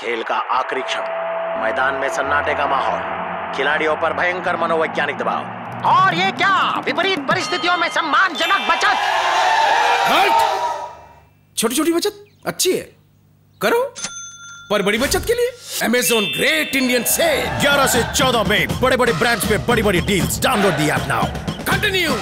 खेल का आखिरी क्षण। मैदान में सन्नाटे का माहौल, खिलाड़ियों पर भयंकर मनोवैज्ञानिक दबाव। और ये क्या? विपरीत परिस्थितियों में सम्मानजनक बचत। छोटी छोटी बचत अच्छी है। करो। पर बड़ी बचत के लिए अमेजोन ग्रेट इंडियन से 11 से 14 में बड़े बड़े ब्रांड्स पे बड़ी बड़ी deals download the app now continue